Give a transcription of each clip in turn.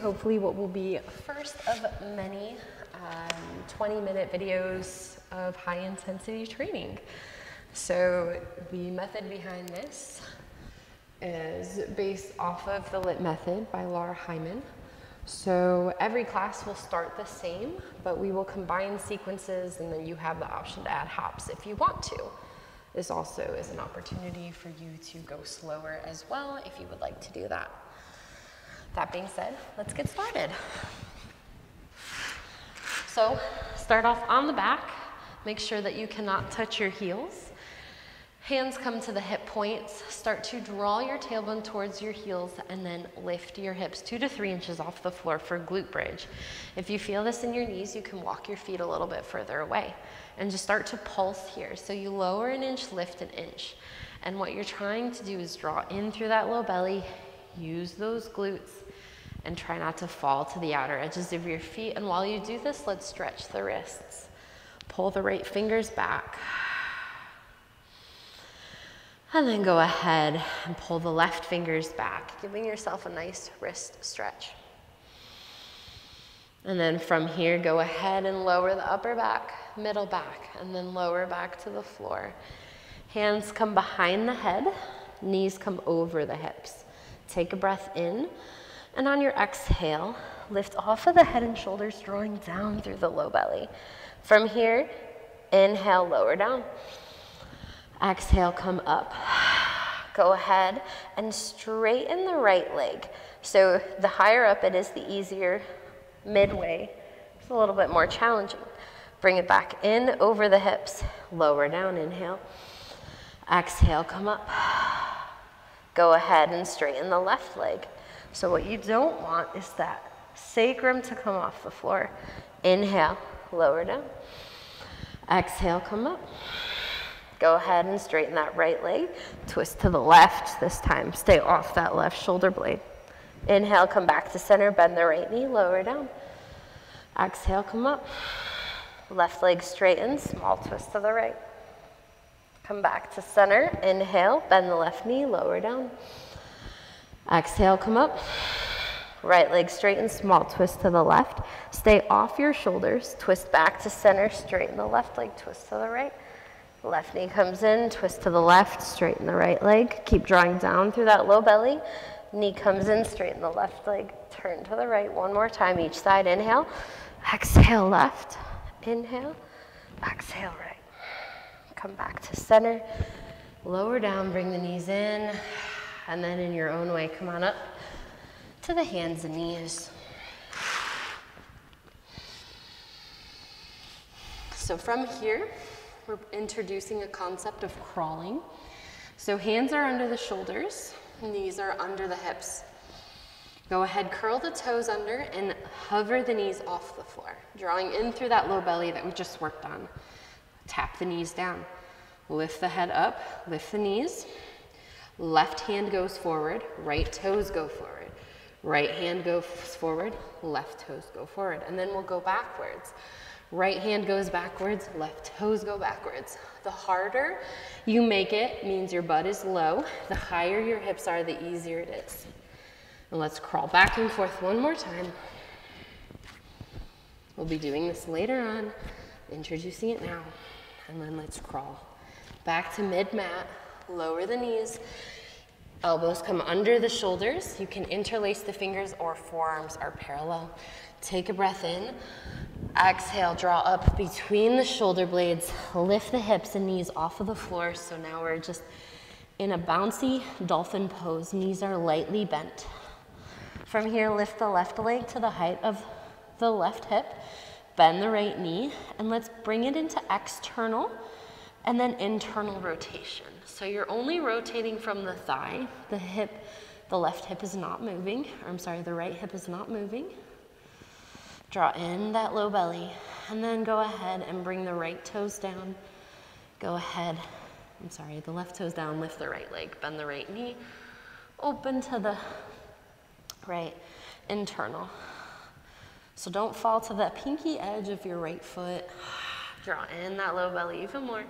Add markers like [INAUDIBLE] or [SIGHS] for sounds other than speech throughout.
Hopefully what will be first of many um, 20 minute videos of high intensity training. So the method behind this is based off of the LYT method by Lara Heimann. So every class will start the same, but we will combine sequences and then you have the option to add hops if you want to. This also is an opportunity for you to go slower as well if you would like to do that. That being said, let's get started. So start off on the back. Make sure that you cannot touch your heels. Hands come to the hip points. Start to draw your tailbone towards your heels and then lift your hips two to three inches off the floor for glute bridge. If you feel this in your knees, you can walk your feet a little bit further away and just start to pulse here. So you lower an inch, lift an inch. And what you're trying to do is draw in through that low belly, use those glutes, and try not to fall to the outer edges of your feet. And while you do this, let's stretch the wrists. Pull the right fingers back. And then go ahead and pull the left fingers back, giving yourself a nice wrist stretch. And then from here, go ahead and lower the upper back, middle back, and then lower back to the floor. Hands come behind the head, knees come over the hips. Take a breath in. And on your exhale, lift off of the head and shoulders, drawing down through the low belly. From here, inhale, lower down. Exhale, come up. Go ahead and straighten the right leg. So the higher up it is, the easier. Midway, it's a little bit more challenging. Bring it back in over the hips. Lower down, inhale. Exhale, come up. Go ahead and straighten the left leg. So what you don't want is that sacrum to come off the floor. Inhale, lower down. Exhale, come up. Go ahead and straighten that right leg. Twist to the left this time. Stay off that left shoulder blade. Inhale, come back to center, bend the right knee, lower down. Exhale, come up. Left leg straighten, small twist to the right. Come back to center, inhale, bend the left knee, lower down. Exhale, come up. Right leg straighten, small twist to the left. Stay off your shoulders, twist back to center, straighten the left leg, twist to the right. Left knee comes in, twist to the left, straighten the right leg. Keep drawing down through that low belly. Knee comes in, straighten the left leg, turn to the right. One more time, each side. Inhale, exhale left, inhale, exhale right. Come back to center, lower down, bring the knees in, and then in your own way, come on up to the hands and knees. So from here, we're introducing a concept of crawling. So hands are under the shoulders, knees are under the hips. Go ahead, curl the toes under and hover the knees off the floor, drawing in through that low belly that we just worked on. Tap the knees down. Lift the head up, lift the knees. Left hand goes forward, right toes go forward. Right hand goes forward, left toes go forward. And then we'll go backwards. Right hand goes backwards, left toes go backwards. The harder you make it means your butt is low. The higher your hips are, the easier it is. And let's crawl back and forth one more time. We'll be doing this later on, introducing it now. And then let's crawl back to mid-mat, lower the knees, elbows come under the shoulders. You can interlace the fingers or forearms are parallel. Take a breath in. Exhale, draw up between the shoulder blades. Lift the hips and knees off of the floor. So now we're just in a bouncy dolphin pose. Knees are lightly bent. From here, lift the left leg to the height of the left hip. Bend the right knee. And let's bring it into external and then internal rotation. So you're only rotating from the thigh. The hip, the left hip is not moving. Or I'm sorry, the right hip is not moving. Draw in that low belly and then go ahead and bring the right toes down. Go ahead, I'm sorry, the left toes down, lift the right leg, bend the right knee, open to the right internal. So don't fall to that pinky edge of your right foot. [SIGHS] Draw in that low belly even more.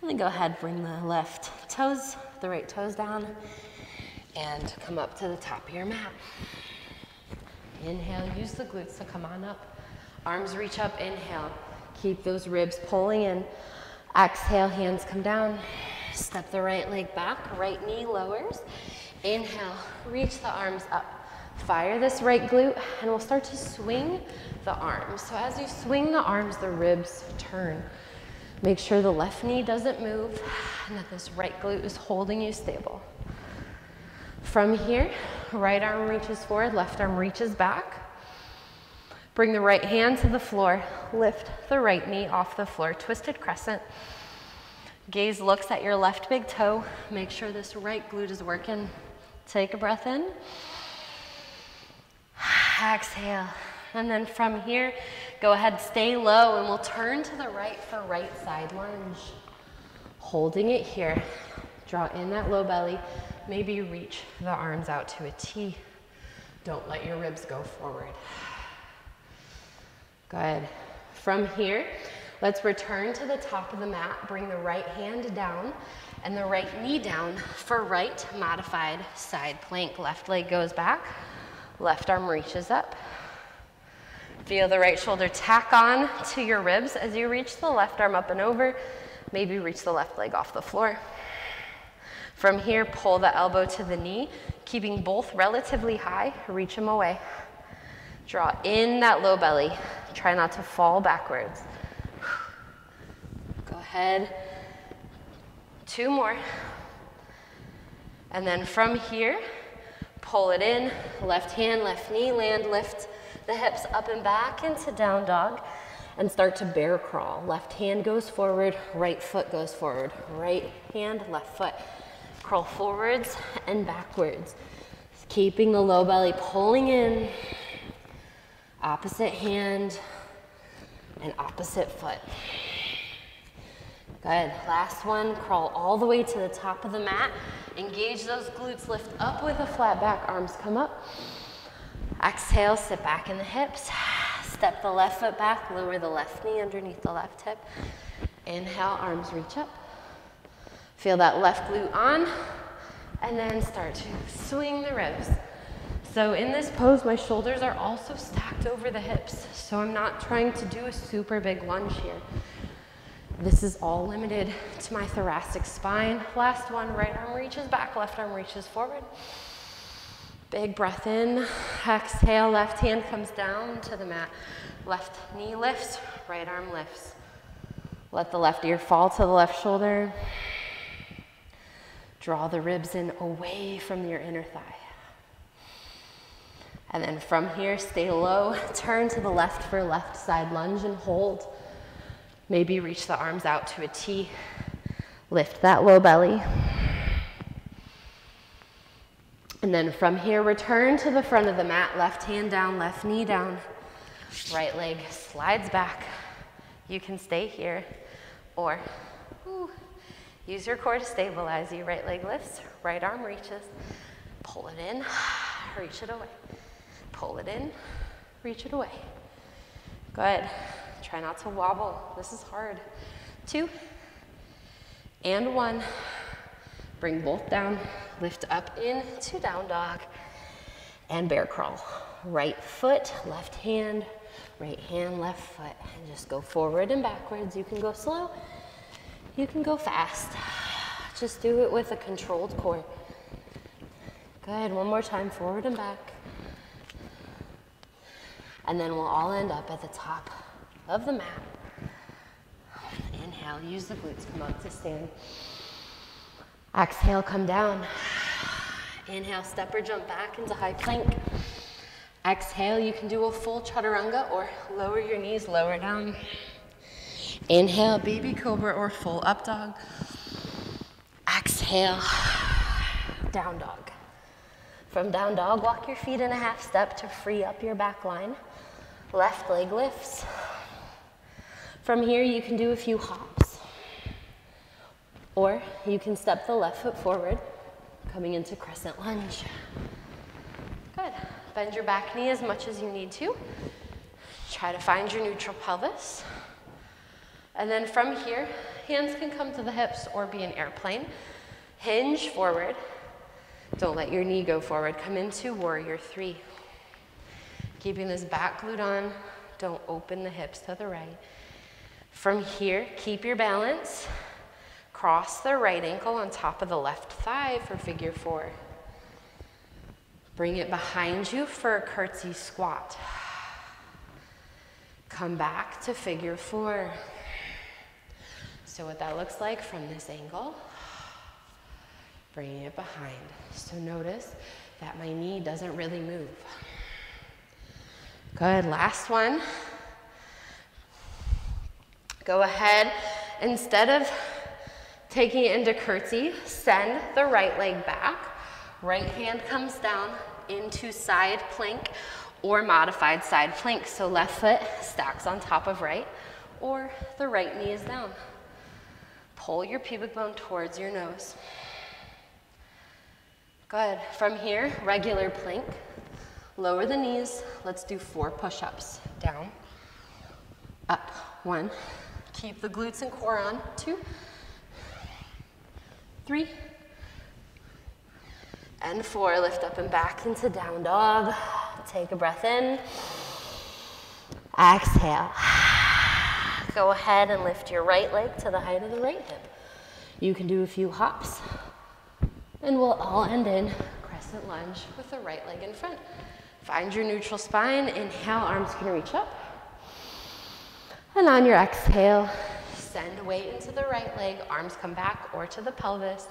And then go ahead, bring the left toes, the right toes down, and come up to the top of your mat. Inhale, use the glutes to come on up. Arms reach up, inhale. Keep those ribs pulling in. Exhale, hands come down. Step the right leg back, right knee lowers. Inhale, reach the arms up. Fire this right glute and we'll start to swing the arms. So as you swing the arms, the ribs turn. Make sure the left knee doesn't move and that this right glute is holding you stable. From here, right arm reaches forward, left arm reaches back. Bring the right hand to the floor, lift the right knee off the floor, twisted crescent. Gaze looks at your left big toe. Make sure this right glute is working. Take a breath in. Exhale. And then from here, go ahead, stay low, and we'll turn to the right for right side lunge. Holding it here. Draw in that low belly. Maybe reach the arms out to a T. Don't let your ribs go forward. Good. From here, let's return to the top of the mat. Bring the right hand down and the right knee down for right modified side plank. Left leg goes back, left arm reaches up. Feel the right shoulder tack on to your ribs as you reach the left arm up and over. Maybe reach the left leg off the floor. From here, pull the elbow to the knee, keeping both relatively high, reach them away. Draw in that low belly. Try not to fall backwards. Go ahead. Two more. And then from here, pull it in, left hand, left knee, land, lift the hips up and back into down dog and start to bear crawl. Left hand goes forward, right foot goes forward. Right hand, left foot. Crawl forwards and backwards. Keeping the low belly pulling in. Opposite hand and opposite foot. Good. Last one, crawl all the way to the top of the mat. Engage those glutes, lift up with a flat back, arms come up. Exhale, sit back in the hips. Step the left foot back, lower the left knee underneath the left hip. Inhale, arms reach up. Feel that left glute on, and then start to swing the ribs. So in this pose, my shoulders are also stacked over the hips. So I'm not trying to do a super big lunge here. This is all limited to my thoracic spine. Last one, right arm reaches back, left arm reaches forward. Big breath in, exhale, left hand comes down to the mat. Left knee lifts, right arm lifts. Let the left ear fall to the left shoulder. Draw the ribs in away from your inner thigh. And then from here, stay low, turn to the left for left side lunge and hold. Maybe reach the arms out to a T. Lift that low belly. And then from here, return to the front of the mat, left hand down, left knee down. Right leg slides back. You can stay here or ooh, use your core to stabilize you. Right leg lifts, right arm reaches. Pull it in, reach it away. Pull it in, reach it away. Good. Try not to wobble. This is hard. Two and one. Bring both down, lift up into down dog and bear crawl. Right foot, left hand, right hand, left foot. And just go forward and backwards. You can go slow, you can go fast. Just do it with a controlled core. Good, one more time, forward and back. And then we'll all end up at the top of the mat. Inhale, use the glutes, come up to stand. Exhale, come down. Inhale, step or jump back into high plank. Exhale, you can do a full chaturanga or lower your knees, lower down. Inhale, baby cobra or full up dog. Exhale, down dog. From down dog, walk your feet in a half step to free up your back line. Left leg lifts. From here, you can do a few hops. Or you can step the left foot forward, coming into crescent lunge. Good. Bend your back knee as much as you need to. Try to find your neutral pelvis. And then from here, hands can come to the hips or be an airplane. Hinge forward. Don't let your knee go forward. Come into warrior three. Keeping this back glute on. Don't open the hips to the right. From here, keep your balance. Cross the right ankle on top of the left thigh for figure four. Bring it behind you for a curtsy squat. Come back to figure four. So what that looks like from this angle, bringing it behind. So notice that my knee doesn't really move. Good, last one. Go ahead, instead of taking it into curtsy, send the right leg back. Right hand comes down into side plank or modified side plank. So left foot stacks on top of right or the right knee is down. Pull your pubic bone towards your nose. Good. From here, regular plank. Lower the knees. Let's do four push-ups. Down, up, one. Keep the glutes and core on, two, three, and four. Lift up and back into down dog. Take a breath in. Exhale. Go ahead and lift your right leg to the height of the right hip. You can do a few hops. And we'll all end in crescent lunge with the right leg in front. Find your neutral spine. Inhale, arms can reach up. And on your exhale, send weight into the right leg. Arms come back or to the pelvis.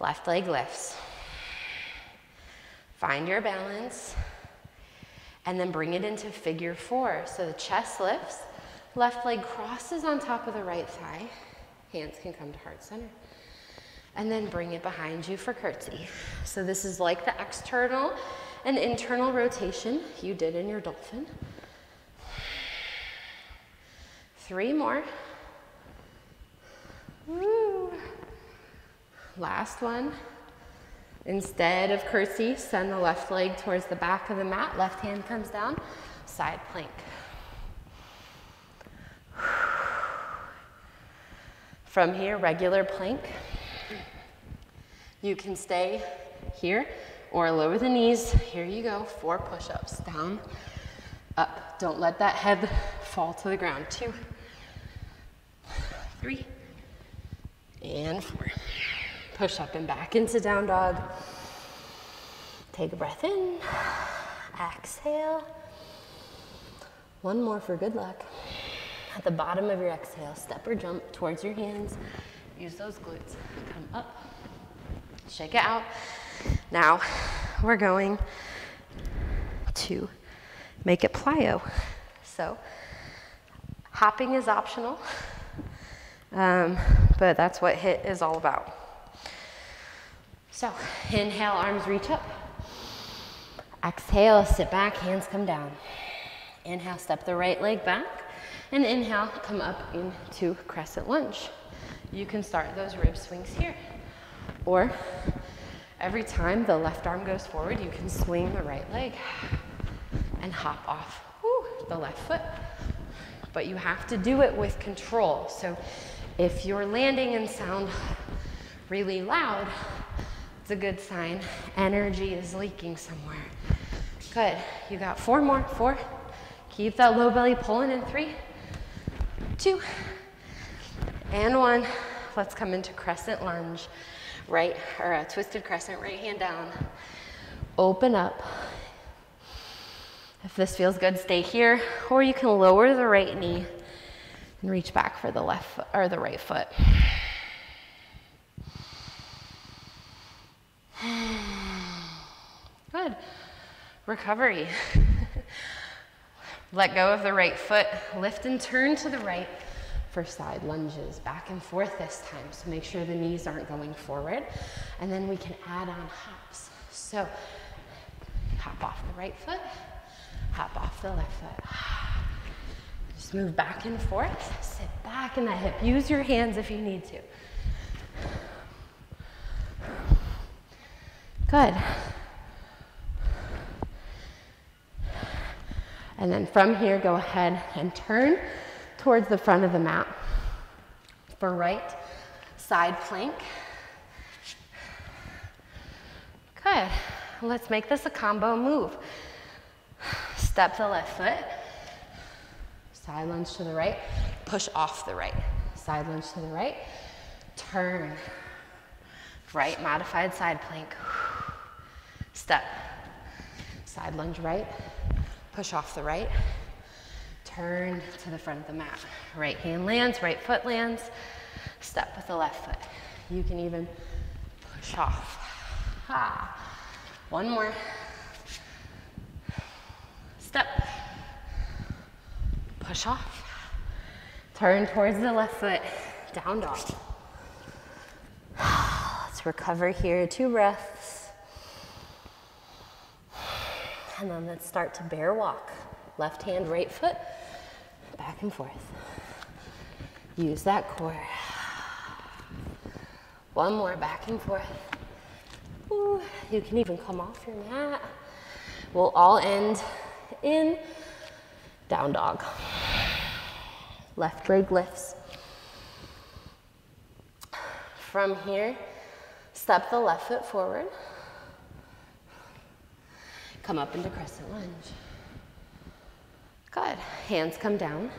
Left leg lifts. Find your balance. And then bring it into figure four. So the chest lifts, left leg crosses on top of the right thigh. Hands can come to heart center and then bring it behind you for curtsy. So this is like the external and internal rotation you did in your dolphin. Three more. Woo. Last one. Instead of curtsy, send the left leg towards the back of the mat. Left hand comes down, side plank. From here, regular plank. You can stay here or lower the knees. Here you go. Four push ups. Down, up. Don't let that head fall to the ground. Two, three, and four. Push up and back into down dog. Take a breath in. Exhale. One more for good luck. At the bottom of your exhale, step or jump towards your hands. Use those glutes. Come up Shake it out. Now we're going to make it plyo. So hopping is optional, um, but that's what HIIT is all about. So inhale, arms reach up. Exhale, sit back, hands come down. Inhale, step the right leg back. And inhale, come up into crescent lunge. You can start those rib swings here. Or every time the left arm goes forward, you can swing the right leg and hop off whew, the left foot. But you have to do it with control. So if you're landing and sound really loud, it's a good sign. Energy is leaking somewhere. Good. You got four more. Four. Keep that low belly pulling in three, two, and one. Let's come into crescent lunge right, or a twisted crescent, right hand down. Open up. If this feels good, stay here, or you can lower the right knee and reach back for the left foot, or the right foot. [SIGHS] Good. Recovery. [LAUGHS] Let go of the right foot. Lift and turn to the right for side lunges, back and forth this time. So make sure the knees aren't going forward. And then we can add on hops. So hop off the right foot, hop off the left foot. Just move back and forth, sit back in that hip. Use your hands if you need to. Good. And then from here, go ahead and turn towards the front of the mat. For right side plank. Good. Let's make this a combo move. Step Step the left foot. Side lunge to the right. Push off the right. Side lunge to the right. Turn. Right modified side plank. Step. Side lunge right. Push off the right. Turn to the front of the mat. Right hand lands, right foot lands. Step with the left foot. You can even push off. Ha. One more. Step. Push off. Turn towards the left foot. Down dog. [SIGHS] Let's recover here. Two breaths. And then let's start to bear walk. Left hand, right foot, back and forth. Use that core. One more back and forth. Ooh, you can even come off your mat. We'll all end in down dog. Left leg lifts. From here, step the left foot forward. Come up into crescent lunge. Good. Hands come down.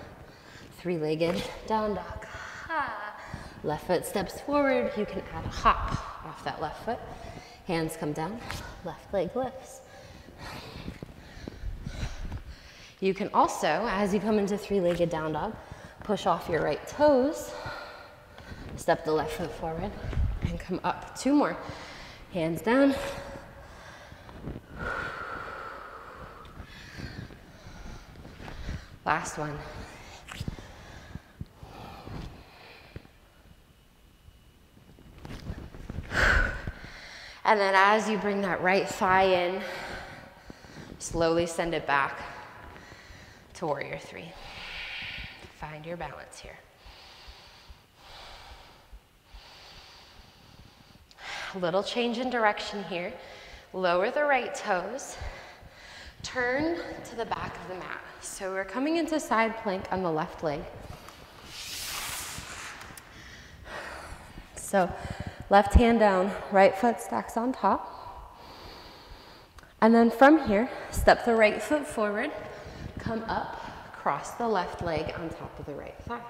Three-legged down dog. Ha. Left foot steps forward. You can add a hop off that left foot. Hands come down. Left leg lifts. You can also, as you come into three-legged down dog, push off your right toes. Step the left foot forward and come up. Two more. Hands down. Last one. And then as you bring that right thigh in, slowly send it back to warrior three. Find your balance here. A little change in direction here. Lower the right toes. Turn to the back of the mat. So we're coming into side plank on the left leg. So left hand down, right foot stacks on top. And then from here, step the right foot forward, come up, cross the left leg on top of the right thigh.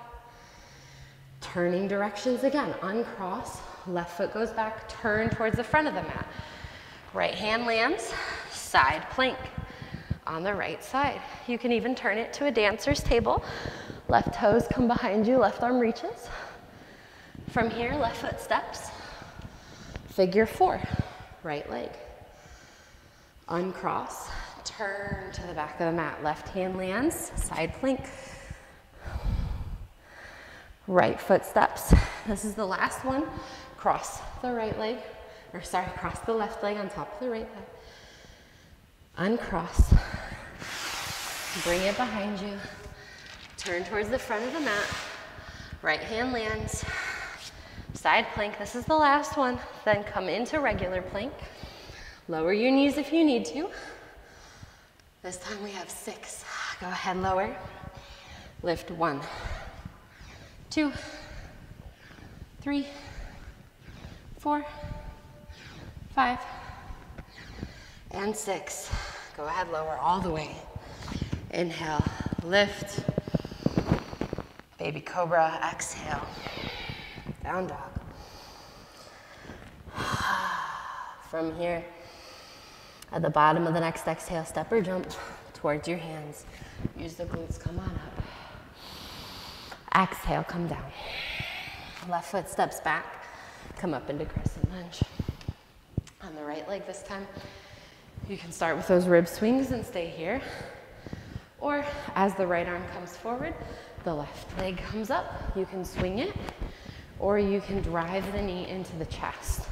Turning directions again, uncross, left foot goes back, turn towards the front of the mat. Right hand lands, side plank on the right side. You can even turn it to a dancer's table. Left toes come behind you, left arm reaches. From here, left foot steps. Figure four, right leg. Uncross, turn to the back of the mat. Left hand lands, side plank. Right foot steps. This is the last one. Cross the right leg, or sorry, cross the left leg on top of the right leg. Uncross. Bring it behind you. Turn towards the front of the mat. Right hand lands. Side plank, this is the last one. Then come into regular plank. Lower your knees if you need to. This time we have six. Go ahead, lower. Lift one, two, three, four, five, and six. Go ahead, lower all the way. Inhale, lift. Baby cobra, exhale. Down dog. [SIGHS] From here, at the bottom of the next exhale, step or jump [SIGHS] towards your hands. Use the glutes, come on up. Exhale, come down. Left foot steps back, come up into crescent lunge. On the right leg this time, you can start with those rib swings and stay here. Or as the right arm comes forward, the left leg comes up. You can swing it, or you can drive the knee into the chest.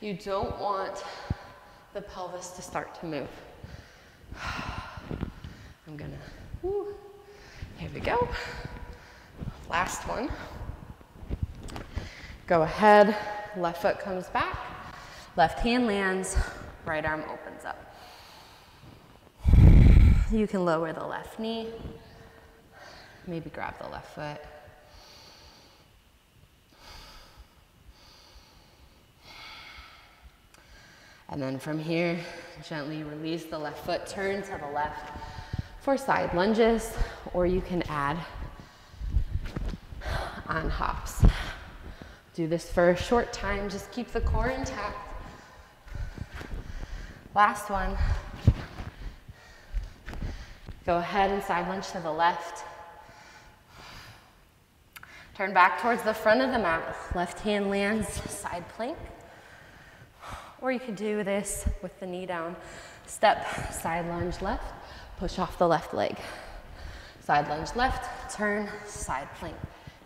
You don't want the pelvis to start to move. [SIGHS] I'm gonna, woo. here we go. Last one. Go ahead, left foot comes back, left hand lands, right arm opens up. You can lower the left knee, maybe grab the left foot. And then from here, gently release the left foot, turn to the left. for side lunges, or you can add on hops. Do this for a short time, just keep the core intact. Last one. Go ahead and side lunge to the left. Turn back towards the front of the mat. Left hand lands side plank. Or you could do this with the knee down. Step, side lunge left, push off the left leg. Side lunge left, turn, side plank.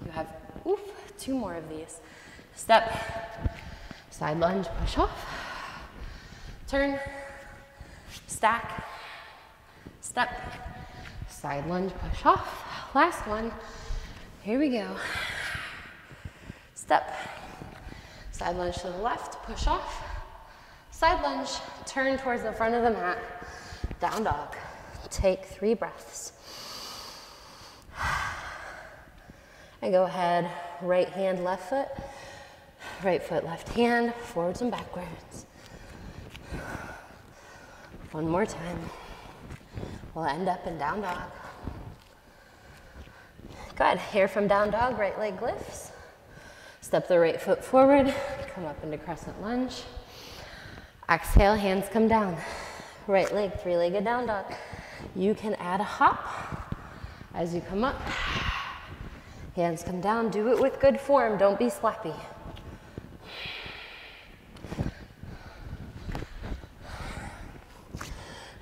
You have oof, two more of these. Step, side lunge, push off, turn, stack, step, side lunge, push off. Last one. Here we go. Step, side lunge to the left, push off, side lunge, turn towards the front of the mat, down dog. Take three breaths. And go ahead, right hand, left foot, right foot, left hand, forwards and backwards. One more time. We'll end up in down dog. Good. Here from down dog, right leg lifts. Step the right foot forward, come up into crescent lunge. Exhale, hands come down. Right leg, three-legged down dog. You can add a hop as you come up. Hands come down, do it with good form, don't be sloppy.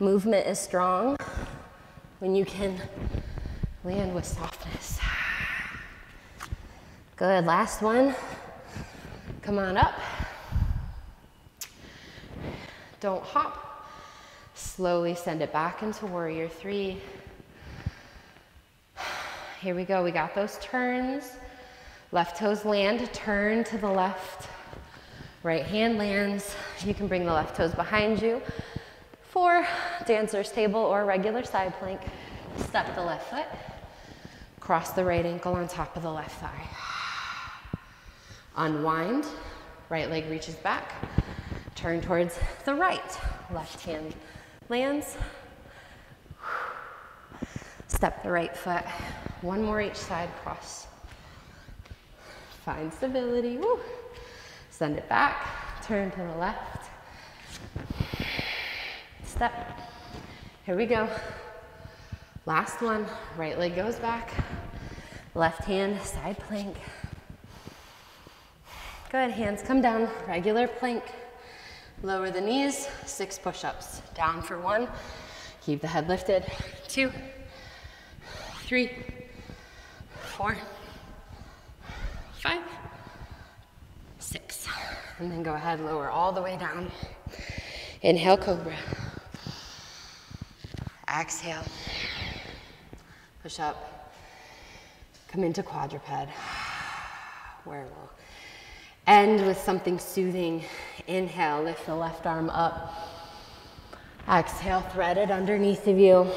Movement is strong when you can land with softness. Good, last one. Come on up. Don't hop. Slowly send it back into warrior three. [SIGHS] Here we go, we got those turns. Left toes land, turn to the left. Right hand lands. You can bring the left toes behind you for dancer's table or regular side plank. Step the left foot. Cross the right ankle on top of the left thigh. [SIGHS] Unwind, right leg reaches back. Turn towards the right. Left hand lands. Step the right foot. One more each side, cross. Find stability. Woo. Send it back. Turn to the left. Step. Here we go. Last one. Right leg goes back. Left hand, side plank. Good. Hands come down. Regular plank. Lower the knees. Six push-ups. Down for one. Keep the head lifted. Two. Three four, five, six. And then go ahead, lower all the way down. Inhale, cobra. Exhale. Push up. Come into quadruped, where we'll end with something soothing. Inhale, lift the left arm up. Exhale, thread it underneath of you.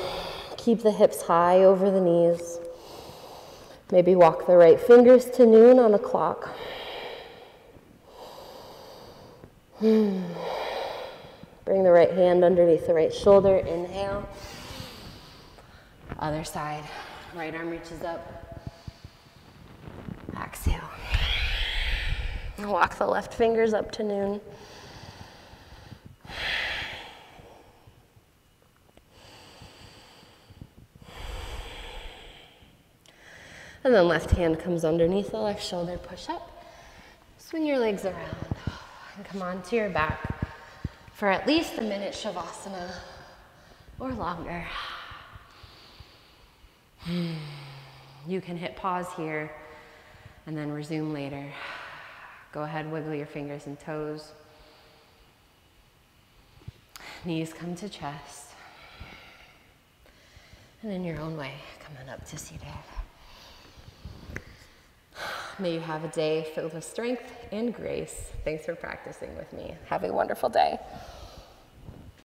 Keep the hips high over the knees. Maybe walk the right fingers to noon on a clock. Bring the right hand underneath the right shoulder. Inhale. Other side. Right arm reaches up. Exhale. Walk the left fingers up to noon. And then left hand comes underneath the left shoulder, push up. Swing your legs around and come onto your back for at least a minute Shavasana or longer. Hmm. You can hit pause here and then resume later. Go ahead, wiggle your fingers and toes. Knees come to chest. And in your own way, come on up to seated. May you have a day filled with strength and grace. Thanks for practicing with me. Have a wonderful day.